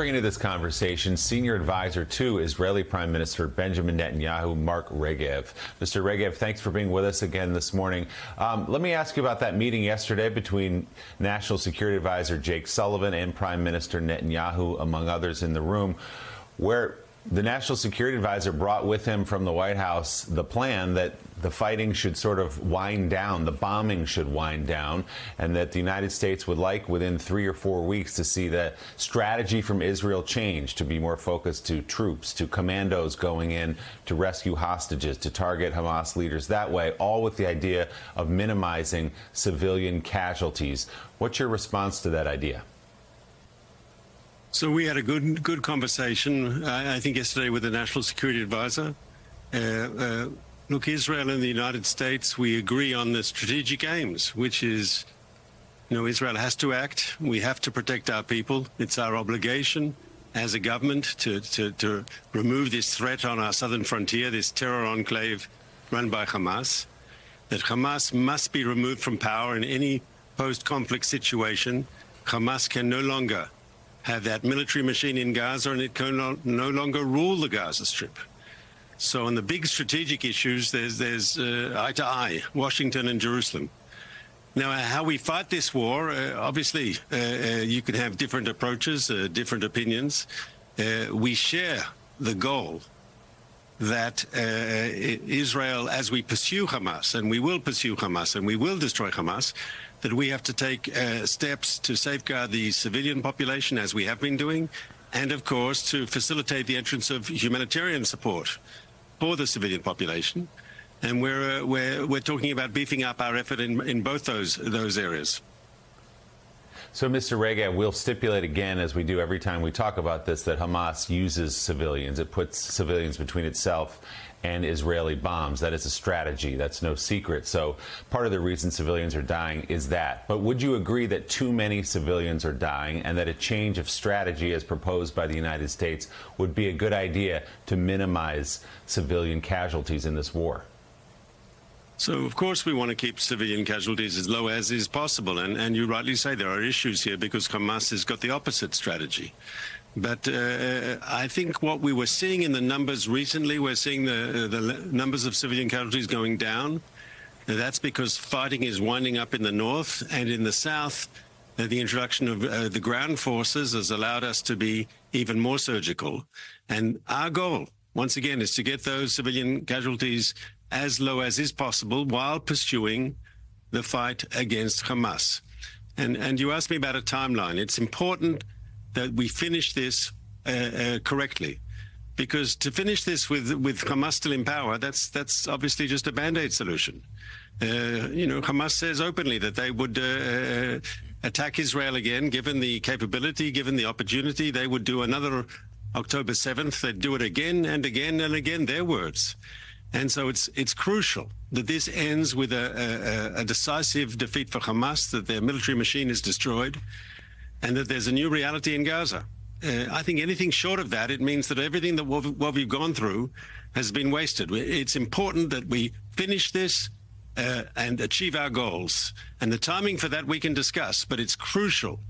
bring into this conversation senior advisor to Israeli Prime Minister Benjamin Netanyahu, Mark Regev. Mr. Regev, thanks for being with us again this morning. Um, let me ask you about that meeting yesterday between National Security Advisor Jake Sullivan and Prime Minister Netanyahu, among others, in the room, where the National Security Advisor brought with him from the White House the plan that the fighting should sort of wind down, the bombing should wind down, and that the United States would like within three or four weeks to see the strategy from Israel change to be more focused to troops, to commandos going in to rescue hostages, to target Hamas leaders that way, all with the idea of minimizing civilian casualties. What's your response to that idea? So we had a good good conversation, I, I think, yesterday with the National Security Advisor. Uh, uh, look, Israel and the United States, we agree on the strategic aims, which is, you know, Israel has to act. We have to protect our people. It's our obligation as a government to, to, to remove this threat on our southern frontier, this terror enclave run by Hamas. That Hamas must be removed from power in any post-conflict situation. Hamas can no longer have that military machine in Gaza and it can no, longer rule the Gaza Strip. So on the big strategic issues, there's, there's uh, eye to eye, Washington and Jerusalem. Now, how we fight this war, uh, obviously, uh, uh you can have different approaches, uh, different opinions. Uh, we share the goal that Israel, as we pursue Hamas, and we will pursue Hamas, and we will destroy Hamas, that we have to take uh, steps to safeguard the civilian population, as we have been doing, and of course to facilitate the entrance of humanitarian support for the civilian population. And we're uh, we're we're talking about beefing up our effort in in both those those areas. So, Mr. Regev, we'll stipulate again, as we do every time we talk about this, that Hamas uses civilians. It puts civilians between itself and Israeli bombs. That is a strategy. That's no secret. So, part of the reason civilians are dying is that. But would you agree that too many civilians are dying and that a change of strategy, as proposed by the United States, would be a good idea to minimize civilian casualties in this war? So, of course, we want to keep civilian casualties as low as is possible. And, and you rightly say there are issues here because Hamas has got the opposite strategy. But uh, I think what we were seeing in the numbers recently, we're seeing the, the numbers of civilian casualties going down. That's because fighting is winding up in the north and in the south. Uh, the introduction of uh, the ground forces has allowed us to be even more surgical. And our goal, once again, is to get those civilian casualties as low as is possible while pursuing the fight against Hamas. And, and you asked me about a timeline. It's important that we finish this uh, uh, correctly. Because to finish this with, with Hamas still in power, that's, that's obviously just a band aid solution. Uh, you know, Hamas says openly that they would uh, uh, attack Israel again, given the capability, given the opportunity. They would do another October 7th. They'd do it again and again and again, their words. And so it's it's crucial that this ends with a, a, a, decisive defeat for Hamas, that their military machine is destroyed, and that there's a new reality in Gaza. Uh, I think anything short of that, it means that everything that we've, what we've gone through has been wasted. It's important that we finish this uh, and achieve our goals. And the timing for that we can discuss, but it's crucial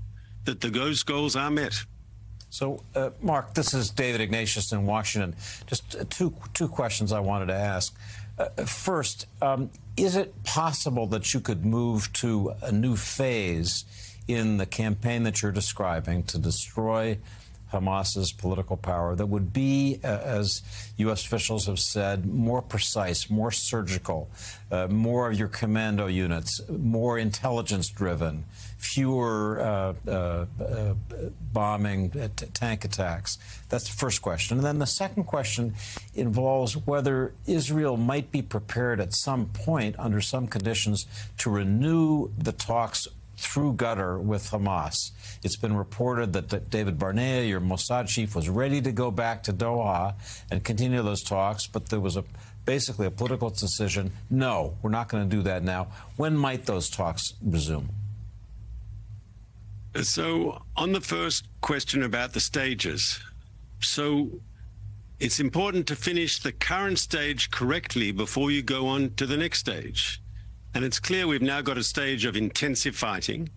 that the, goals are met. So, uh, Mark, this is David Ignatius in Washington. Just two two questions I wanted to ask. Uh, first, um, is it possible that you could move to a new phase in the campaign that you're describing to destroy Hamas's political power that would be, uh, as U.S. officials have said, more precise, more surgical, uh, more of your commando units, more intelligence driven, fewer uh, uh, uh bombing uh, tank attacks? That's the first question. And then the second question involves whether Israel might be prepared at some point, under some conditions, to renew the talks through Qatar with Hamas. It's been reported that David Barnea, your Mossad chief, was ready to go back to Doha and continue those talks, but there was a basically a political decision. No, we're not going to do that now. When might those talks resume? So, on the first question about the stages, so it's important to finish the current stage correctly before you go on to the next stage. And it's clear we've now got a stage of intensive fighting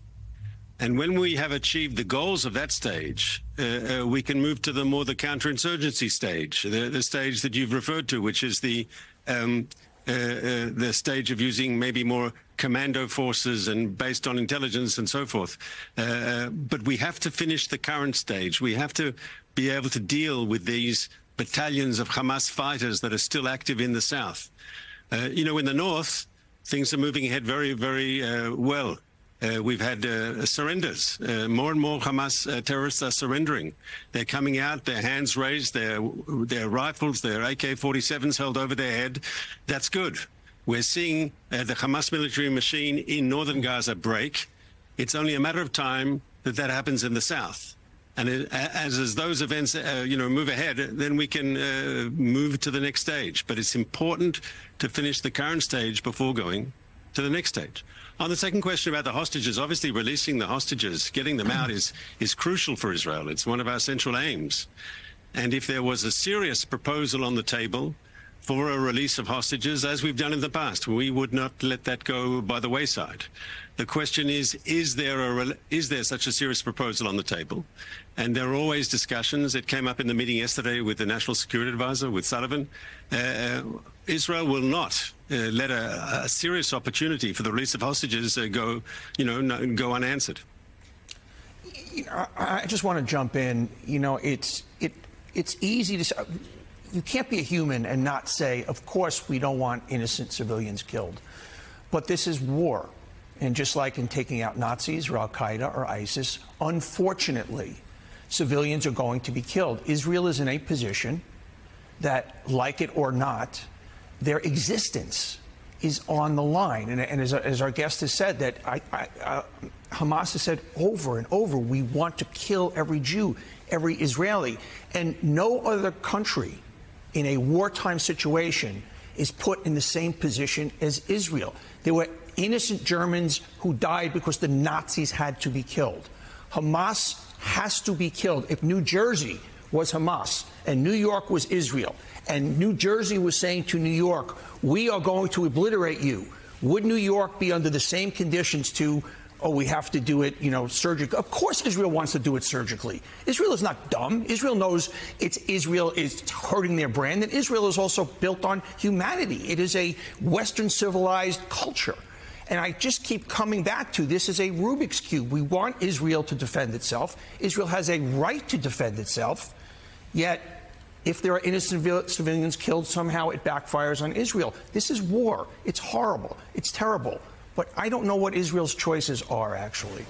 And when we have achieved the goals of that stage, uh, uh, we can move to the more the counterinsurgency stage, the, the stage that you've referred to, which is the um, uh, uh, the stage of using maybe more commando forces and based on intelligence and so forth. Uh, uh, but we have to finish the current stage. We have to be able to deal with these battalions of Hamas fighters that are still active in the south. you know, in the north, things are moving ahead very, very well. Uh, we've had uh, surrenders. Uh, more and more Hamas uh, terrorists are surrendering. They're coming out, their hands raised, their, their rifles, their AK-47s held over their head. That's good. We're seeing uh, the Hamas military machine in northern Gaza break. It's only a matter of time that that happens in the south. And it, as, as those events, uh, you know, move ahead, then we can move to the next stage. But it's important to finish the current stage before going to the next stage. On the second question about the hostages, obviously releasing the hostages, getting them out is, is crucial for Israel. It's one of our central aims. And if there was a serious proposal on the table for a release of hostages, as we've done in the past, we would not let that go by the wayside. The question is, is there, a, is there such a serious proposal on the table? And there are always discussions. It came up in the meeting yesterday with the National Security Advisor, with Sullivan. Uh, Israel will not uh, let a, a, serious opportunity for the release of hostages uh, go, you know, no, go unanswered. You know, I just want to jump in. You know, it's it it's easy to. You can't be a human and not say, of course, we don't want innocent civilians killed. But this is war. And just like in taking out Nazis or Al Qaeda or ISIS, unfortunately, civilians are going to be killed. Israel is in a position that, like it or not, their existence is on the line. And, and as, as, our guest has said, that I, I, uh, Hamas has said over and over, we want to kill every Jew, every Israeli. And no other country in a wartime situation is put in the same position as Israel. There were innocent Germans who died because the Nazis had to be killed. Hamas has to be killed. If New Jersey was Hamas and New York was Israel, and New Jersey was saying to New York, we are going to obliterate you, would New York be under the same conditions to oh, we have to do it, you know, surgically. Of course, Israel wants to do it surgically. Israel is not dumb. Israel knows it's Israel is hurting their brand, and Israel is also built on humanity. It is a Western civilized culture. And I just keep coming back to this is a Rubik's Cube. We want Israel to defend itself. Israel has a right to defend itself. Yet, if there are innocent civilians killed, somehow it backfires on Israel. This is war. It's horrible. It's terrible. But I don't know what Israel's choices are, actually.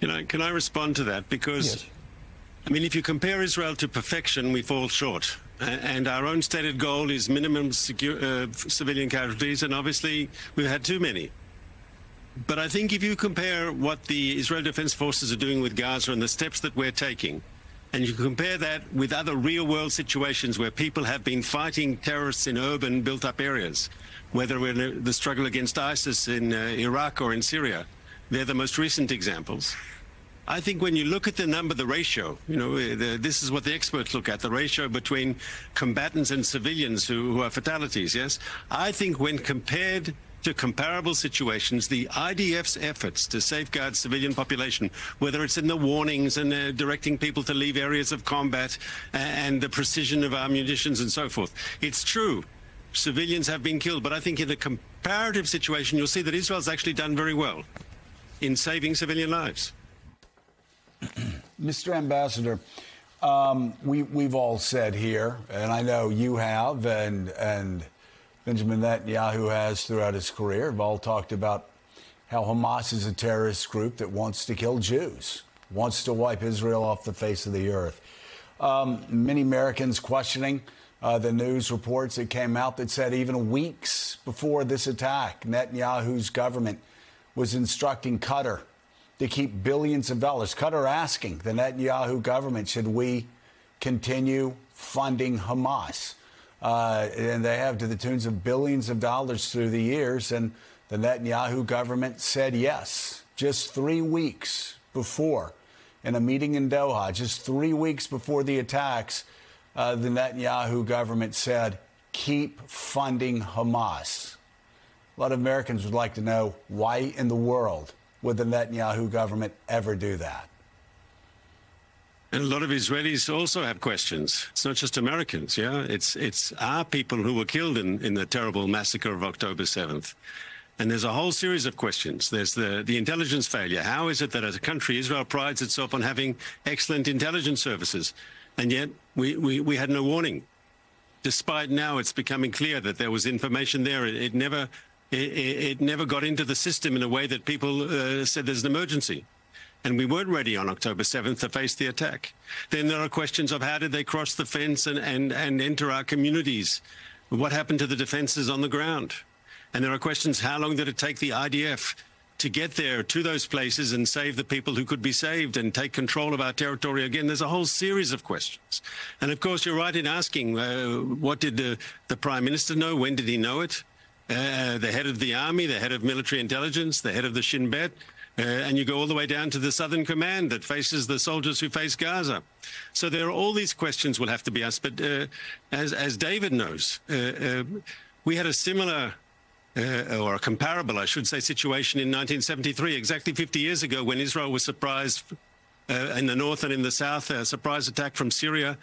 You know, can I respond to that? Because, yes. I mean, if you compare Israel to perfection, we fall short. And our own stated goal is minimum uh, civilian casualties, and obviously we've had too many. But I think if you compare what the Israel Defense Forces are doing with Gaza and the steps that we're taking, and you compare that with other real world situations where people have been fighting terrorists in urban built up areas, whether in the struggle against ISIS in uh, Iraq or in Syria, they're the most recent examples. I think when you look at the number, the ratio, you know, uh, the, this is what the experts look at, the ratio between combatants and civilians who, who are fatalities, yes? I think when compared to comparable situations, the IDF's efforts to safeguard civilian population, whether it's in the warnings and uh, directing people to leave areas of combat and the precision of our munitions and so forth. It's true. Civilians have been killed, but I think in a comparative situation, you'll see that Israel's actually done very well in saving civilian lives. Mr. Ambassador, um, we, we've all said here, and I know you have, and, and Benjamin Netanyahu has throughout his career, have all talked about how Hamas is a terrorist group that wants to kill Jews, wants to wipe Israel off the face of the earth. Um, many Americans questioning uh, the news reports that came out that said even weeks before this attack, Netanyahu's government was instructing Qatar to keep billions of dollars. Qatar asking the Netanyahu government, should we continue funding Hamas? Uh, and they have to the tunes of billions of dollars through the years. And the Netanyahu government said yes, just three weeks before, in a meeting in Doha, just three weeks before the attacks, uh, the Netanyahu government said, keep funding Hamas. A lot of Americans would like to know why in the world would the Netanyahu government ever do that? And a lot of Israelis also have questions. It's not just Americans, yeah? It's, it's our people who were killed in, in the terrible massacre of October 7th. And there's a whole series of questions. There's the, the intelligence failure. How is it that as a country, Israel prides itself on having excellent intelligence services? And yet we, we, we had no warning. Despite now it's becoming clear that there was information there, it, it never, it, it, never got into the system in a way that people uh, said there's an emergency and we weren't ready on October 7th to face the attack. Then there are questions of how did they cross the fence and, and, and enter our communities? What happened to the defenses on the ground? And there are questions how long did it take the IDF to get there to those places and save the people who could be saved and take control of our territory again? There's a whole series of questions. And of course, you're right in asking uh, what did the, the Prime Minister know? When did he know it? Uh, the head of the army, the head of military intelligence, the head of the Shin Bet, uh, and you go all the way down to the Southern Command that faces the soldiers who face Gaza. So there are all these questions will have to be asked. But uh, as, as David knows, uh, uh we had a similar. Uh, or a comparable, I should say, situation in 1973, exactly 50 years ago, when Israel was surprised uh, in the north and in the south, a surprise attack from Syria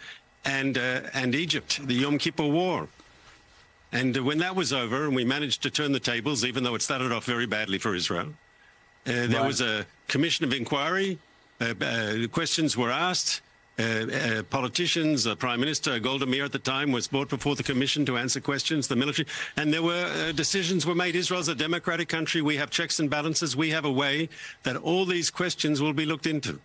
and and Egypt, the Yom Kippur War. And when that was over, and we managed to turn the tables, even though it started off very badly for Israel, uh, there right. was a commission of inquiry. Uh, uh, questions were asked. Uh, uh, politicians, the Prime Minister Golda Meir at the time was brought before the Commission to answer questions. The military, and there were uh, decisions were made. Israel's a democratic country. We have checks and balances. We have a way that all these questions will be looked into.